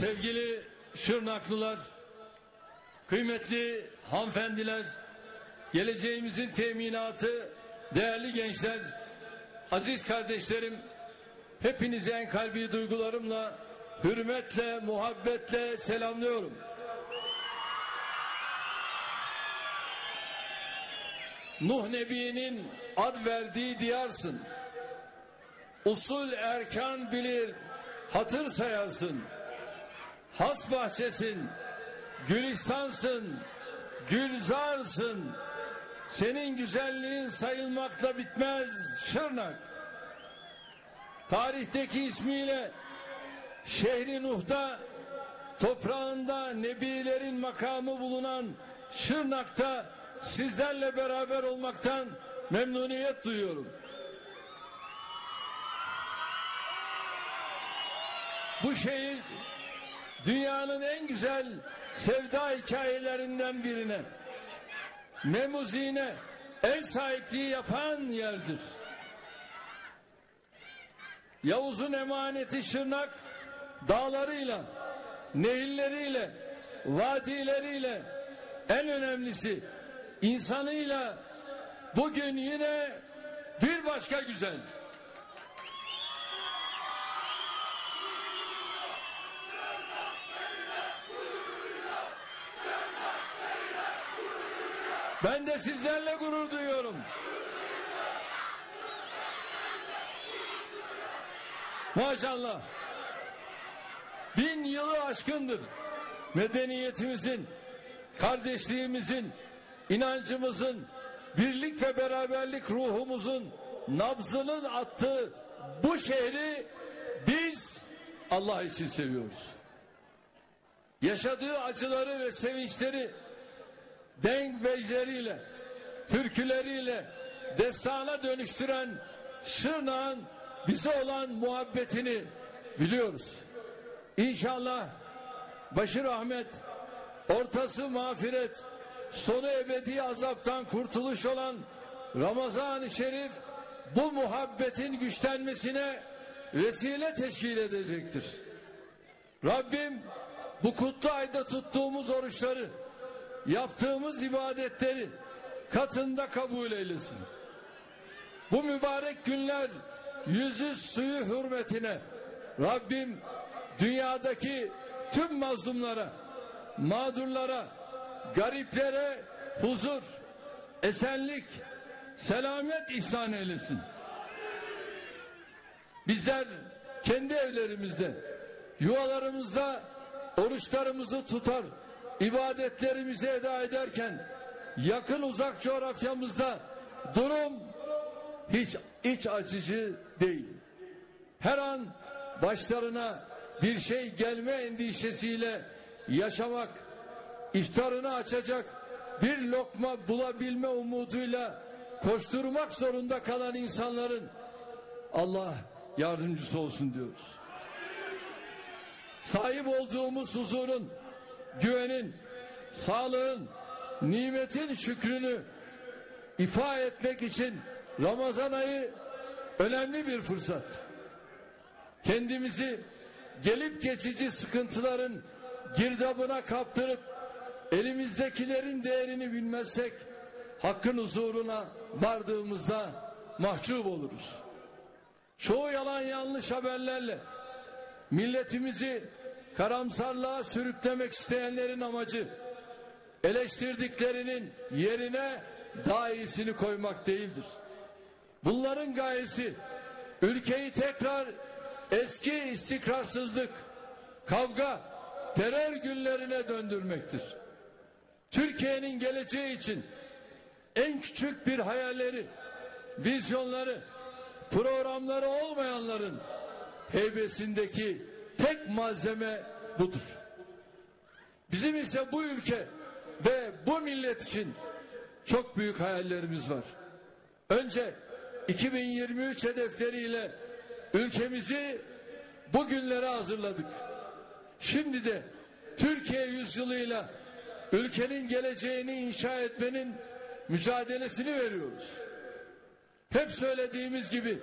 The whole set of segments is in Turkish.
Sevgili Şırnaklılar, kıymetli hanımefendiler, geleceğimizin teminatı, değerli gençler, aziz kardeşlerim, hepinizi en kalbi duygularımla, hürmetle, muhabbetle selamlıyorum. Nuh Nebi'nin ad verdiği diyarsın. Usul erkan bilir, hatır sayarsın. Has bahçesin, gülistansın, gülzarsın. Senin güzelliğin sayılmakla bitmez Şırnak. Tarihteki ismiyle şehri Nuh'da toprağında nebilerin makamı bulunan Şırnak'ta sizlerle beraber olmaktan memnuniyet duyuyorum. Bu şehir dünyanın en güzel sevda hikayelerinden birine memuzine ev sahipliği yapan yerdir. Yavuz'un emaneti Şırnak dağlarıyla, nehirleriyle, vadileriyle en önemlisi insanıyla bugün yine bir başka güzel. Ben de sizlerle gurur duyuyorum. Maşallah. Bin yılı aşkındır. Medeniyetimizin, kardeşliğimizin, inancımızın, birlik ve beraberlik ruhumuzun nabzının attığı bu şehri biz Allah için seviyoruz. Yaşadığı acıları ve sevinçleri denk beceriyle, türküleriyle destana dönüştüren Şırnak'ın bize olan muhabbetini biliyoruz. İnşallah başı rahmet, ortası mağfiret, sonu ebedi azaptan kurtuluş olan Ramazan-ı Şerif bu muhabbetin güçlenmesine vesile teşkil edecektir. Rabbim bu kutlu ayda tuttuğumuz oruçları, yaptığımız ibadetleri katında kabul eylesin. Bu mübarek günler yüzü suyu hürmetine Rabbim dünyadaki tüm mazlumlara, mağdurlara, gariplere huzur, esenlik, selamet ihsan eylesin. Bizler kendi evlerimizde, yuvalarımızda oruçlarımızı tutar, ibadetlerimizi eda ederken yakın uzak coğrafyamızda durum hiç iç açıcı değil. Her an başlarına bir şey gelme endişesiyle yaşamak, iftarını açacak bir lokma bulabilme umuduyla koşturmak zorunda kalan insanların Allah yardımcısı olsun diyoruz. Sahip olduğumuz huzurun, güvenin, sağlığın, nimetin şükrünü ifa etmek için Ramazan ayı önemli bir fırsat. Kendimizi gelip geçici sıkıntıların girdabına kaptırıp elimizdekilerin değerini bilmezsek hakkın huzuruna vardığımızda mahcup oluruz. Çoğu yalan yanlış haberlerle milletimizi karamsarlığa sürüklemek isteyenlerin amacı eleştirdiklerinin yerine daha iyisini koymak değildir. Bunların gayesi ülkeyi tekrar eski istikrarsızlık, kavga, terör günlerine döndürmektir. Türkiye'nin geleceği için en küçük bir hayalleri, vizyonları, programları olmayanların heybesindeki tek malzeme budur. Bizim ise bu ülke ve bu millet için çok büyük hayallerimiz var. Önce 2023 hedefleriyle ülkemizi bugünlere hazırladık. Şimdi de Türkiye yüzyılıyla ülkenin geleceğini inşa etmenin mücadelesini veriyoruz. Hep söylediğimiz gibi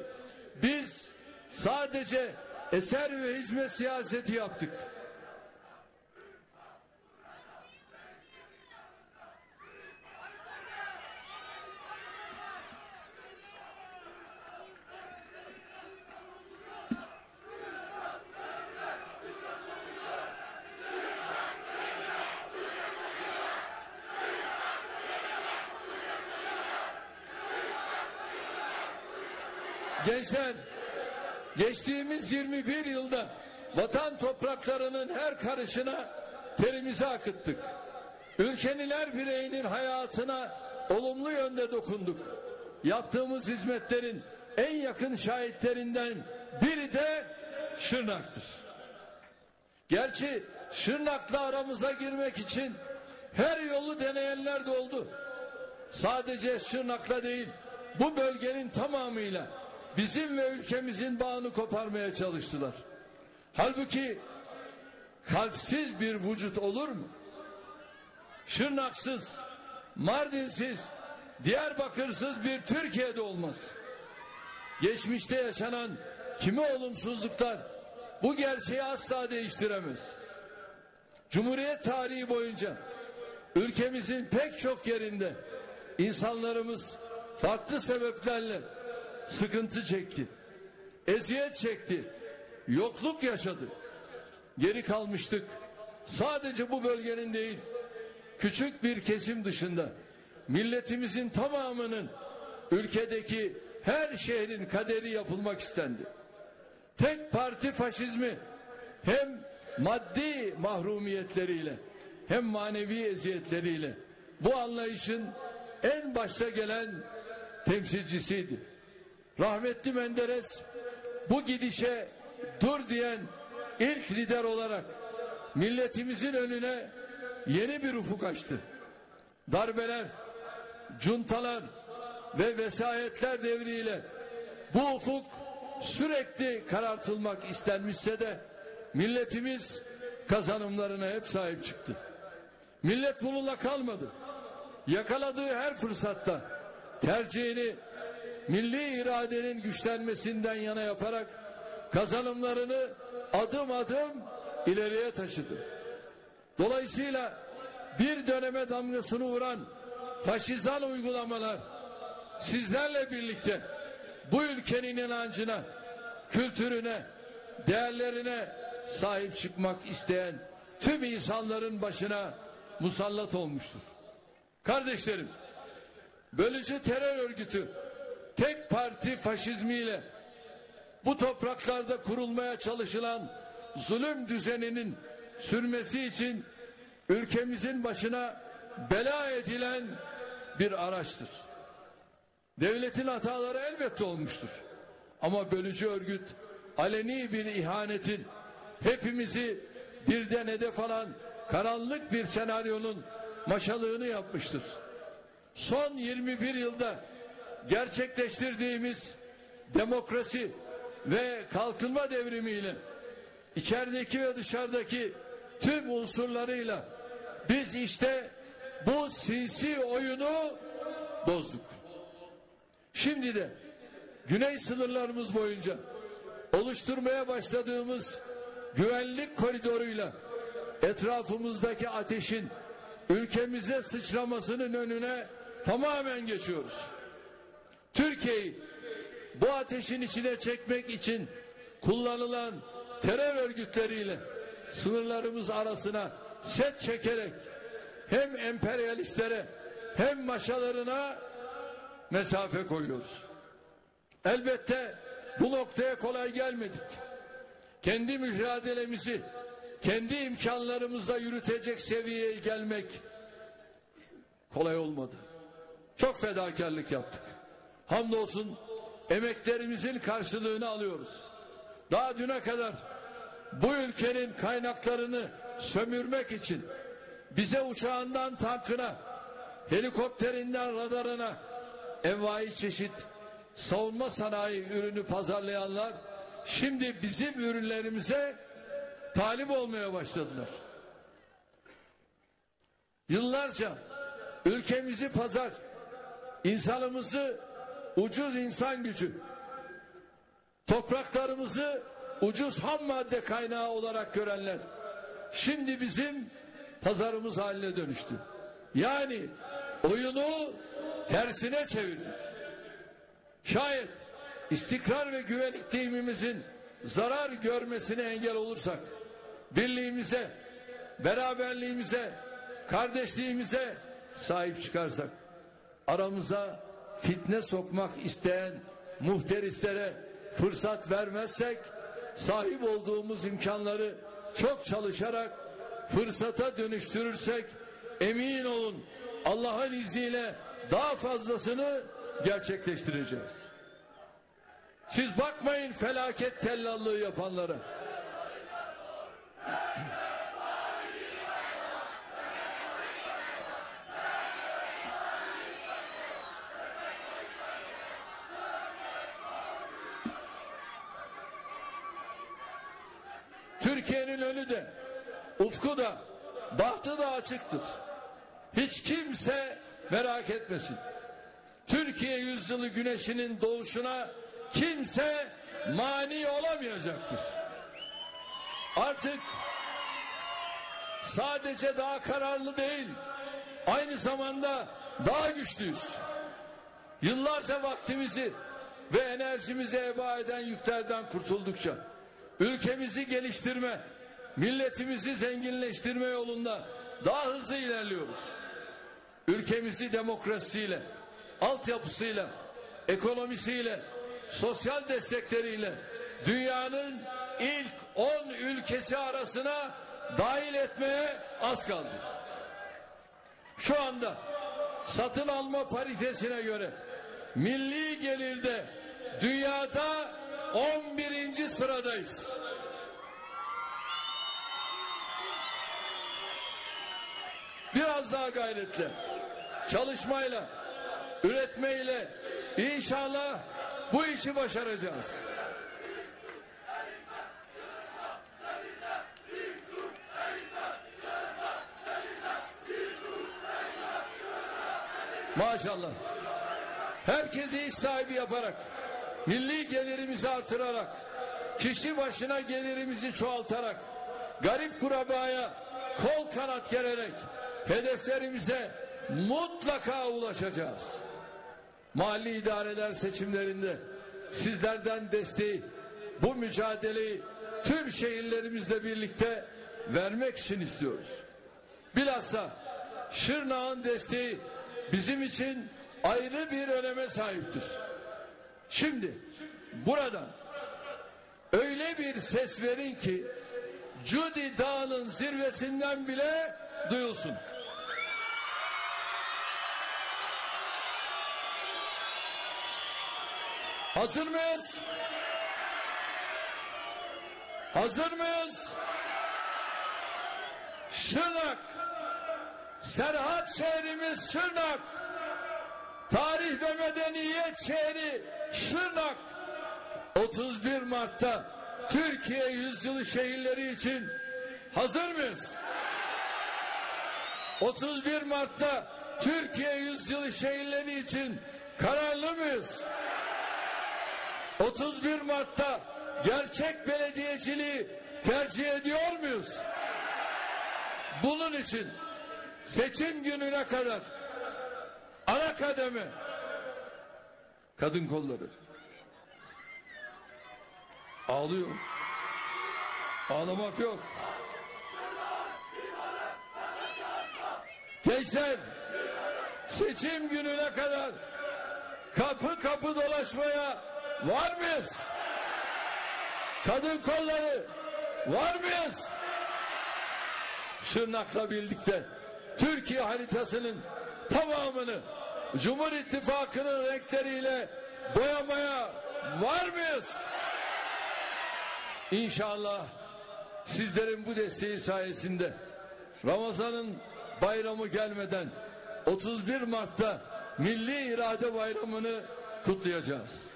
biz sadece eser ve hizmet siyaseti yaptık. Gençler geçtiğimiz 21 yılda vatan topraklarının her karışına terimizi akıttık. Ülkenin her bireyinin hayatına olumlu yönde dokunduk. Yaptığımız hizmetlerin en yakın şahitlerinden biri de Şırnak'tır. Gerçi Şırnak'la aramıza girmek için her yolu deneyenler de oldu. Sadece Şırnak'la değil, bu bölgenin tamamıyla bizim ve ülkemizin bağını koparmaya çalıştılar. Halbuki kalpsiz bir vücut olur mu? Şırnaksız, Mardinsiz, Diyarbakırsız bir Türkiye'de olmaz. Geçmişte yaşanan kimi olumsuzluklar bu gerçeği asla değiştiremez. Cumhuriyet tarihi boyunca ülkemizin pek çok yerinde insanlarımız farklı sebeplerle sıkıntı çekti. Eziyet çekti. Yokluk yaşadı. Geri kalmıştık. Sadece bu bölgenin değil, küçük bir kesim dışında milletimizin tamamının ülkedeki her şehrin kaderi yapılmak istendi. Tek parti faşizmi hem maddi mahrumiyetleriyle hem manevi eziyetleriyle bu anlayışın en başta gelen temsilcisiydi. Rahmetli Menderes bu gidişe dur diyen ilk lider olarak milletimizin önüne yeni bir ufuk açtı. Darbeler, cuntalar ve vesayetler devriyle bu ufuk sürekli karartılmak istenmişse de milletimiz kazanımlarına hep sahip çıktı. Millet bununla kalmadı. Yakaladığı her fırsatta tercihini milli iradenin güçlenmesinden yana yaparak kazanımlarını adım adım ileriye taşıdı. Dolayısıyla bir döneme damgasını vuran faşizan uygulamalar sizlerle birlikte bu ülkenin inancına, kültürüne, değerlerine sahip çıkmak isteyen tüm insanların başına musallat olmuştur. Kardeşlerim, bölücü terör örgütü tek parti faşizmiyle bu topraklarda kurulmaya çalışılan zulüm düzeninin sürmesi için ülkemizin başına bela edilen bir araçtır. Devletin hataları elbette olmuştur. Ama bölücü örgüt aleni bir ihanetin hepimizi birden hedef alan karanlık bir senaryonun maşalığını yapmıştır. Son 21 yılda gerçekleştirdiğimiz demokrasi ve kalkınma devrimiyle içerideki ve dışarıdaki tüm unsurlarıyla biz işte bu sinsi oyunu bozduk. Şimdi de güney sınırlarımız boyunca oluşturmaya başladığımız güvenlik koridoruyla etrafımızdaki ateşin ülkemize sıçramasının önüne tamamen geçiyoruz. Türkiye'yi bu ateşin içine çekmek için kullanılan terör örgütleriyle sınırlarımız arasına set çekerek hem emperyalistlere hem maşalarına mesafe koyuyoruz. Elbette bu noktaya kolay gelmedik. Kendi mücadelemizi kendi imkanlarımızla yürütecek seviyeye gelmek kolay olmadı. Çok fedakarlık yaptık. Hamdolsun emeklerimizin karşılığını alıyoruz. Daha düne kadar bu ülkenin kaynaklarını sömürmek için bize uçağından tankına, helikopterinden radarına envai çeşit savunma sanayi ürünü pazarlayanlar şimdi bizim ürünlerimize talip olmaya başladılar. Yıllarca ülkemizi pazar, insanımızı ucuz insan gücü, topraklarımızı ucuz ham madde kaynağı olarak görenler şimdi bizim pazarımız haline dönüştü. Yani oyunu tersine çevirdik. Şayet istikrar ve güven iklimimizin zarar görmesine engel olursak, birliğimize, beraberliğimize, kardeşliğimize sahip çıkarsak, aramıza fitne sokmak isteyen muhterislere fırsat vermezsek sahip olduğumuz imkanları çok çalışarak fırsata dönüştürürsek emin olun Allah'ın izniyle daha fazlasını gerçekleştireceğiz. Siz bakmayın felaket tellallığı yapanlara. Türkiye'nin önü de ufku da bahtı da açıktır. Hiç kimse merak etmesin. Türkiye yüzyılı güneşinin doğuşuna kimse mani olamayacaktır. Artık sadece daha kararlı değil, aynı zamanda daha güçlüyüz. Yıllarca vaktimizi ve enerjimizi eba eden yüklerden kurtuldukça ülkemizi geliştirme, milletimizi zenginleştirme yolunda daha hızlı ilerliyoruz. Ülkemizi demokrasiyle, altyapısıyla, ekonomisiyle, sosyal destekleriyle dünyanın ilk 10 ülkesi arasına dahil etmeye az kaldı. Şu anda satın alma paritesine göre milli gelirde dünyada 11. sıradayız. Biraz daha gayretle, çalışmayla, üretmeyle inşallah bu işi başaracağız. Maşallah. Herkesi iş sahibi yaparak, milli gelirimizi artırarak, kişi başına gelirimizi çoğaltarak, garip kurabaya kol kanat gererek hedeflerimize mutlaka ulaşacağız. Mahalli idareler seçimlerinde sizlerden desteği, bu mücadeleyi tüm şehirlerimizle birlikte vermek için istiyoruz. Bilhassa Şırnak'ın desteği bizim için ayrı bir öneme sahiptir. Şimdi buradan öyle bir ses verin ki Cudi Dağı'nın zirvesinden bile duyulsun. Hazır mıyız? Hazır mıyız? Şırnak, Serhat şehrimiz Şırnak, tarih ve medeniyet şehri Şırnak, 31 Mart'ta Türkiye yüzyılı şehirleri için hazır mıyız? 31 Mart'ta Türkiye yüzyılı şehirleri için kararlı mıyız? 31 Mart'ta gerçek belediyeciliği tercih ediyor muyuz? Bunun için seçim gününe kadar ana kademe kadın kolları ağlıyor. Ağlamak yok. Gençler seçim gününe kadar kapı kapı dolaşmaya var mıyız? Kadın kolları var mıyız? Şırnak'la birlikte Türkiye haritasının tamamını Cumhur İttifakı'nın renkleriyle boyamaya var mıyız? İnşallah sizlerin bu desteği sayesinde Ramazan'ın bayramı gelmeden 31 Mart'ta Milli İrade Bayramı'nı kutlayacağız.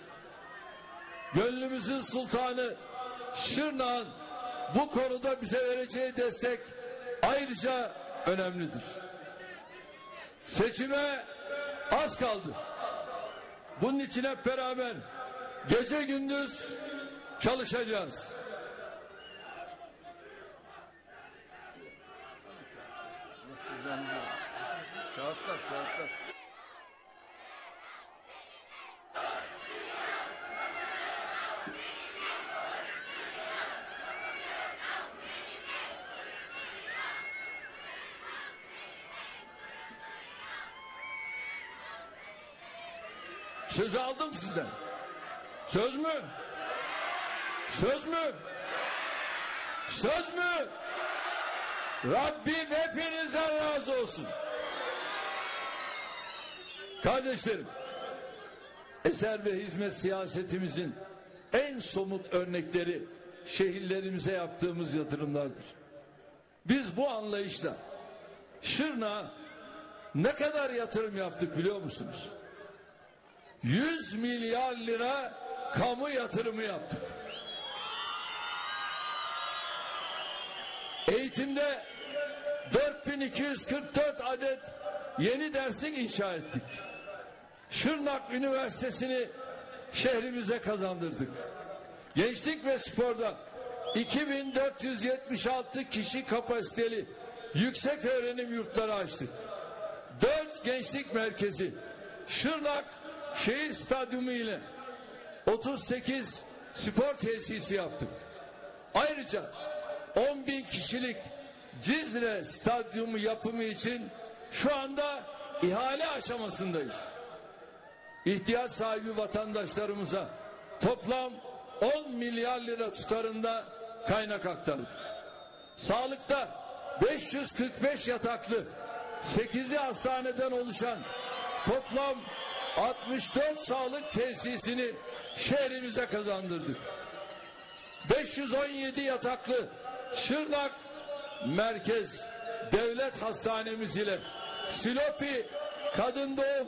Gönlümüzün sultanı Şırnak'ın bu konuda bize vereceği destek ayrıca önemlidir. Seçime az kaldı. Bunun için hep beraber gece gündüz çalışacağız. Kağıtlar, kağıtlar. Söz aldım sizden. Söz mü? Söz mü? Söz mü? Rabbim hepinizden razı olsun. Kardeşlerim, eser ve hizmet siyasetimizin en somut örnekleri şehirlerimize yaptığımız yatırımlardır. Biz bu anlayışla Şırna ne kadar yatırım yaptık biliyor musunuz? 100 milyar lira kamu yatırımı yaptık. Eğitimde 4244 adet yeni derslik inşa ettik. Şırnak Üniversitesi'ni şehrimize kazandırdık. Gençlik ve sporda 2476 kişi kapasiteli yüksek öğrenim yurtları açtık. 4 gençlik merkezi, Şırnak Şehir Stadyumu ile 38 spor tesisi yaptık. Ayrıca 10 bin kişilik Cizre Stadyumu yapımı için şu anda ihale aşamasındayız. İhtiyaç sahibi vatandaşlarımıza toplam 10 milyar lira tutarında kaynak aktardık. Sağlıkta 545 yataklı 8'i hastaneden oluşan toplam 64 sağlık tesisini şehrimize kazandırdık. 517 yataklı Şırnak Merkez Devlet Hastanemiz ile Silopi Kadın Doğum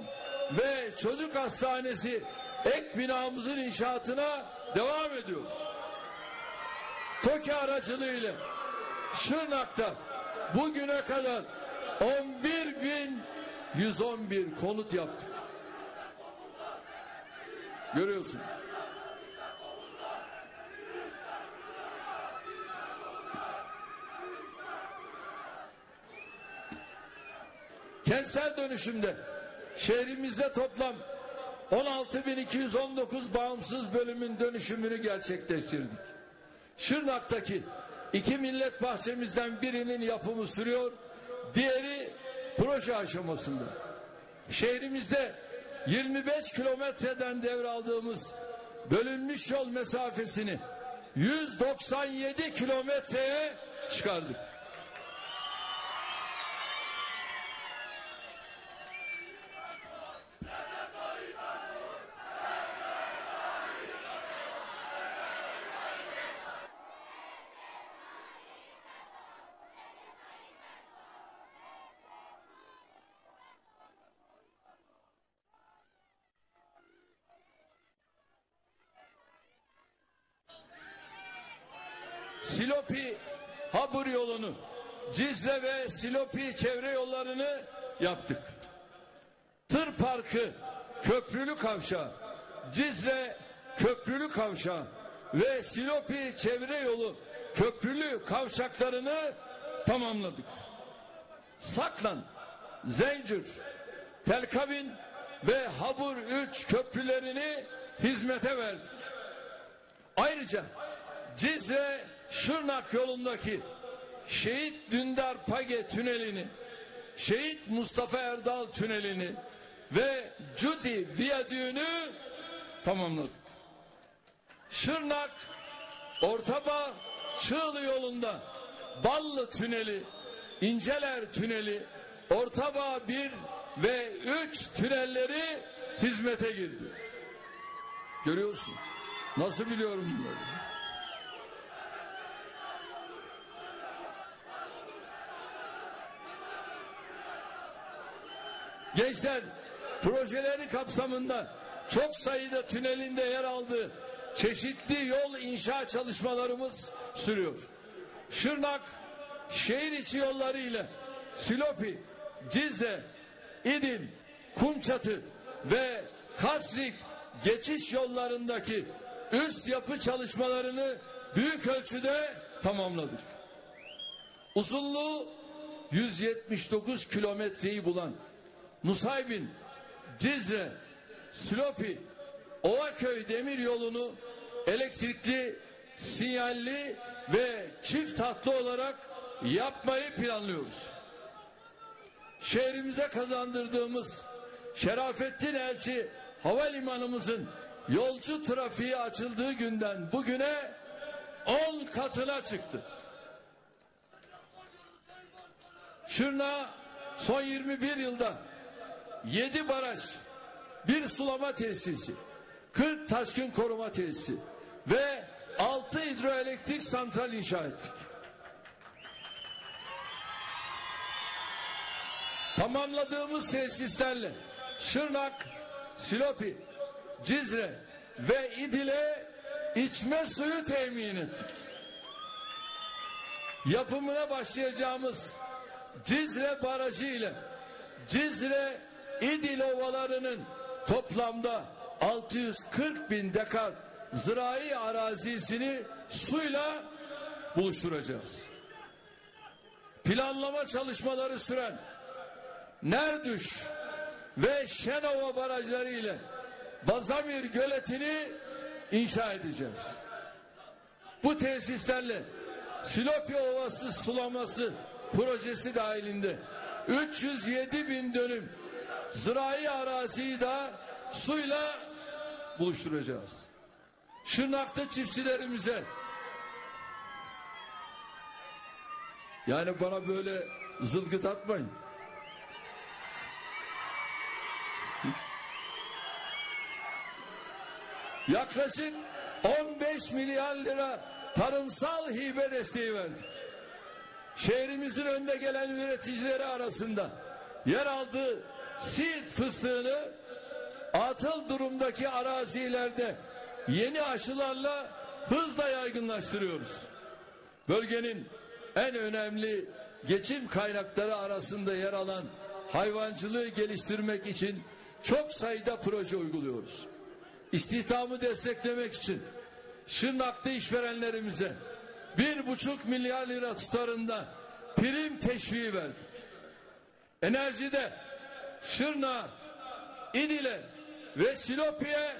ve Çocuk Hastanesi ek binamızın inşaatına devam ediyoruz. TOKİ aracılığıyla Şırnak'ta bugüne kadar 11.111 konut yaptık. Görüyorsunuz. Kentsel dönüşümde şehrimizde toplam 16.219 bağımsız bölümün dönüşümünü gerçekleştirdik. Şırnak'taki iki millet bahçemizden birinin yapımı sürüyor, diğeri proje aşamasında. Şehrimizde 25 kilometreden devraldığımız bölünmüş yol mesafesini 197 kilometreye çıkardık. Silopi Habur yolunu, Cizre ve Silopi çevre yollarını yaptık. Tır Parkı Köprülü Kavşağı, Cizre Köprülü Kavşağı ve Silopi çevre yolu köprülü kavşaklarını tamamladık. Saklan, Zencür, Telkabin ve Habur 3 köprülerini hizmete verdik. Ayrıca Cizre Şırnak yolundaki Şehit Dündar Page tünelini, Şehit Mustafa Erdal tünelini ve Cudi viyadüğünü tamamladık. Şırnak Ortaba Çığlı yolunda Ballı tüneli, İnceler tüneli, Ortaba 1 ve 3 tünelleri hizmete girdi. Görüyorsun. Nasıl biliyorum bunları? Gençler projeleri kapsamında çok sayıda tünelinde yer aldığı çeşitli yol inşa çalışmalarımız sürüyor. Şırnak şehir içi yolları ile Silopi, Cizre, İdil, Kumçatı ve Kasrik geçiş yollarındaki üst yapı çalışmalarını büyük ölçüde tamamladık. Uzunluğu 179 kilometreyi bulan Nusaybin, Cizre, Silopi, Ovaköy demir yolunu elektrikli, sinyalli ve çift hatlı olarak yapmayı planlıyoruz. Şehrimize kazandırdığımız Şerafettin Elçi Havalimanımızın yolcu trafiği açıldığı günden bugüne 10 katına çıktı. Şırna son 21 yılda 7 baraj, bir sulama tesisi, 40 taşkın koruma tesisi ve 6 hidroelektrik santral inşa ettik. Tamamladığımız tesislerle Şırnak, Silopi, Cizre ve İdil'e içme suyu temin ettik. Yapımına başlayacağımız Cizre Barajı ile Cizre İdil ovalarının toplamda 640 bin dekar zirai arazisini suyla buluşturacağız. Planlama çalışmaları süren Nerdüş ve Şenova barajları ile Bazamir göletini inşa edeceğiz. Bu tesislerle Silopi Ovası sulaması projesi dahilinde 307 bin dönüm zirai araziyi de suyla buluşturacağız. Şırnak'ta çiftçilerimize yani bana böyle zılgıt atmayın. Yaklaşık 15 milyar lira tarımsal hibe desteği verdik. Şehrimizin önde gelen üreticileri arasında yer aldığı Siirt fıstığını atıl durumdaki arazilerde yeni aşılarla hızla yaygınlaştırıyoruz. Bölgenin en önemli geçim kaynakları arasında yer alan hayvancılığı geliştirmek için çok sayıda proje uyguluyoruz. İstihdamı desteklemek için Şırnak'ta işverenlerimize bir buçuk milyar lira tutarında prim teşviği verdik. Enerjide Şırna, İdil'e ve Silopi'ye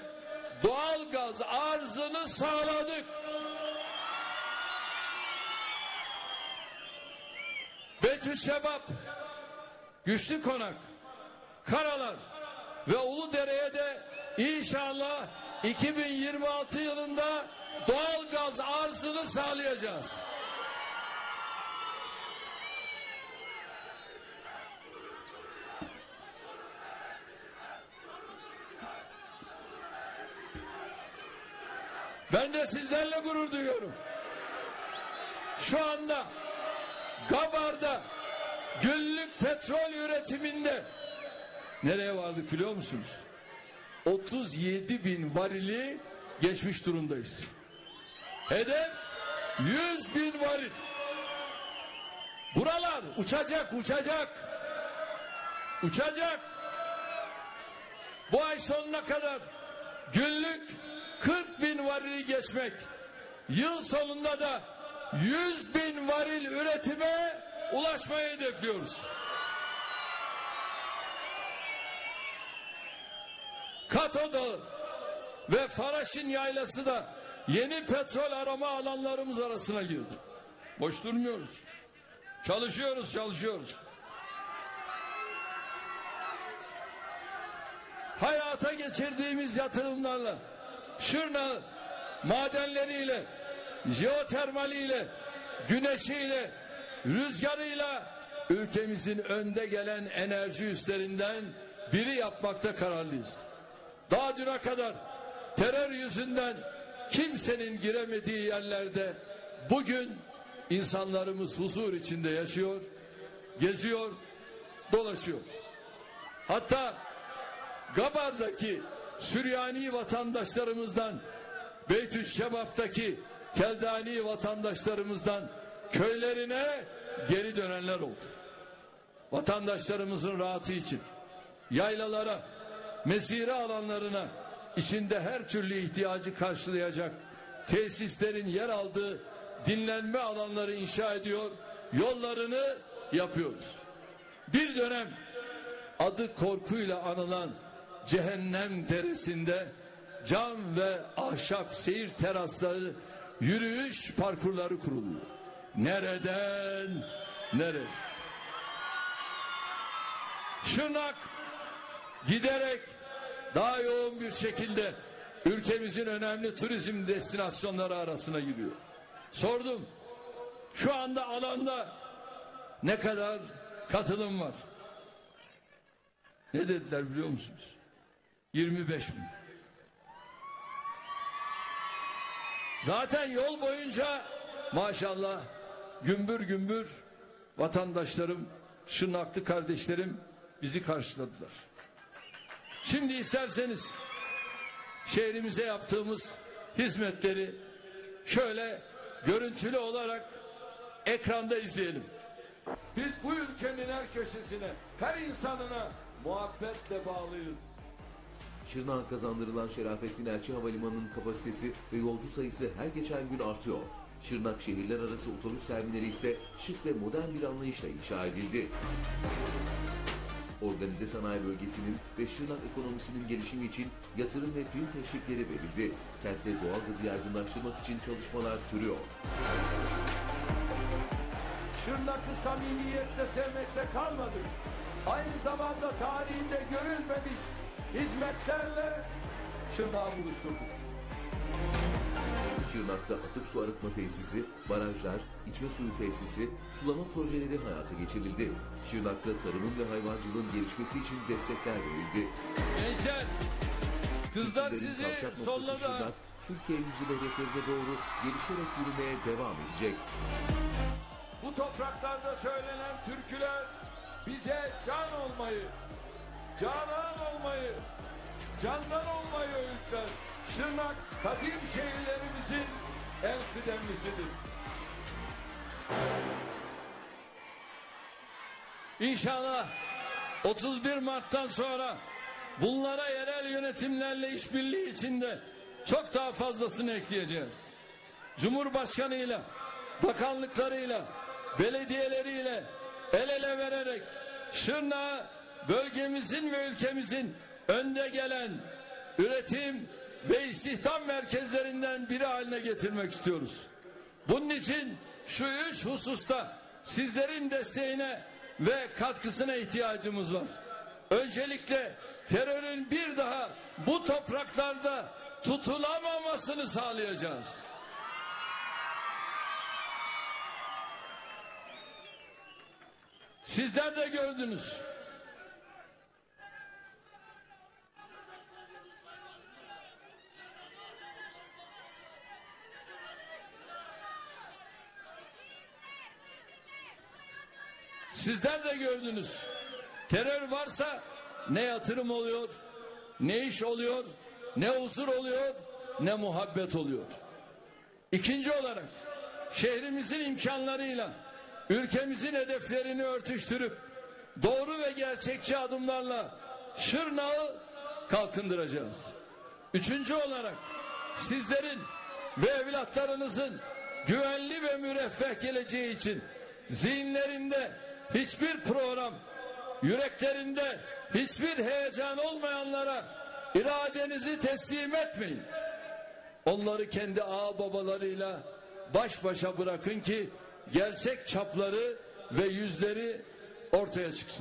doğal gaz arzını sağladık. Betü Şebap, Güçlü Konak, Karalar ve Uludere'ye de inşallah 2026 yılında doğal gaz arzını sağlayacağız. Ben de sizlerle gurur duyuyorum. Şu anda Gabar'da günlük petrol üretiminde nereye vardık biliyor musunuz? 37 bin varili geçmiş durumdayız. Hedef 100 bin varil. Buralar uçacak uçacak. Uçacak. Bu ay sonuna kadar günlük 40 bin varili geçmek. Yıl sonunda da 100 bin varil üretime ulaşmayı hedefliyoruz. Kato Dağı ve Faraş'ın yaylası da yeni petrol arama alanlarımız arasına girdi. Boş durmuyoruz. Çalışıyoruz, çalışıyoruz. Hayata geçirdiğimiz yatırımlarla Şırna madenleriyle, jeotermaliyle, güneşiyle, rüzgarıyla ülkemizin önde gelen enerji üstlerinden biri yapmakta kararlıyız. Daha düne kadar terör yüzünden kimsenin giremediği yerlerde bugün insanlarımız huzur içinde yaşıyor, geziyor, dolaşıyor. Hatta Gabar'daki Süryani vatandaşlarımızdan Beytül Şebap'taki Keldani vatandaşlarımızdan köylerine geri dönenler oldu. Vatandaşlarımızın rahatı için yaylalara, mesire alanlarına içinde her türlü ihtiyacı karşılayacak tesislerin yer aldığı dinlenme alanları inşa ediyor, yollarını yapıyoruz. Bir dönem adı korkuyla anılan cehennem deresinde cam ve ahşap seyir terasları, yürüyüş parkurları kuruluyor. Nereden nereye? Şırnak giderek daha yoğun bir şekilde ülkemizin önemli turizm destinasyonları arasına giriyor. Sordum. Şu anda alanda ne kadar katılım var? Ne dediler biliyor musunuz? 25 bin. Zaten yol boyunca maşallah gümbür gümbür vatandaşlarım, Şırnaklı kardeşlerim bizi karşıladılar. Şimdi isterseniz şehrimize yaptığımız hizmetleri şöyle görüntülü olarak ekranda izleyelim. Biz bu ülkenin her köşesine, her insanına muhabbetle bağlıyız. Şırnak'a kazandırılan Şerafettin Elçi Havalimanı'nın kapasitesi ve yolcu sayısı her geçen gün artıyor. Şırnak şehirler arası otobüs terminali ise şık ve modern bir anlayışla inşa edildi. Organize sanayi bölgesinin ve Şırnak ekonomisinin gelişimi için yatırım ve prim teşvikleri verildi. Kentte doğal gazı yaygınlaştırmak için çalışmalar sürüyor. Şırnak'ı samimiyetle sevmekle kalmadı. Aynı zamanda tarihinde görülmemiş hizmetlerle Şırnak'ı buluşturduk. Şırnak'ta atık su arıtma tesisi, barajlar, içme suyu tesisi, sulama projeleri hayata geçirildi. Şırnak'ta tarımın ve hayvancılığın gelişmesi için destekler verildi. Gençler, kızlar Türklerin sizi solladı. Şırnak, Türkiye yüzyılı hedeflerine doğru gelişerek yürümeye devam edecek. Bu topraklarda söylenen türküler bize can olmayı, canan olmayı, candan olmayı öğütler. Şırnak kadim şehirlerimizin en kıdemlisidir. İnşallah 31 Mart'tan sonra bunlara yerel yönetimlerle işbirliği içinde çok daha fazlasını ekleyeceğiz. Cumhurbaşkanıyla, bakanlıklarıyla, belediyeleriyle el ele vererek Şırnağı bölgemizin ve ülkemizin önde gelen üretim ve istihdam merkezlerinden biri haline getirmek istiyoruz. Bunun için şu üç hususta sizlerin desteğine ve katkısına ihtiyacımız var. Öncelikle terörün bir daha bu topraklarda tutulamamasını sağlayacağız. Sizler de gördünüz. Sizler de gördünüz. Terör varsa ne yatırım oluyor, ne iş oluyor, ne huzur oluyor, ne muhabbet oluyor. İkinci olarak şehrimizin imkanlarıyla ülkemizin hedeflerini örtüştürüp doğru ve gerçekçi adımlarla Şırnak'ı kalkındıracağız. Üçüncü olarak sizlerin ve evlatlarınızın güvenli ve müreffeh geleceği için zihinlerinde hiçbir program, yüreklerinde hiçbir heyecan olmayanlara iradenizi teslim etmeyin. Onları kendi ağ babalarıyla baş başa bırakın ki gerçek çapları ve yüzleri ortaya çıksın.